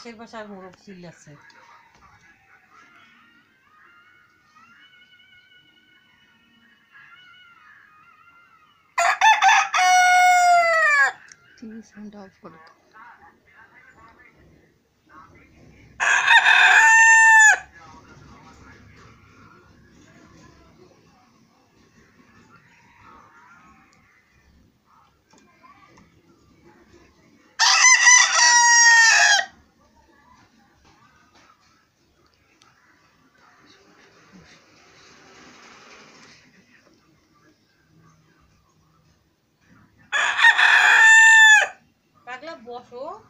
পাশের বাসার মোরগ চিল্লাচ্ছে টিভি সাউন্ড অফ করে Ojo,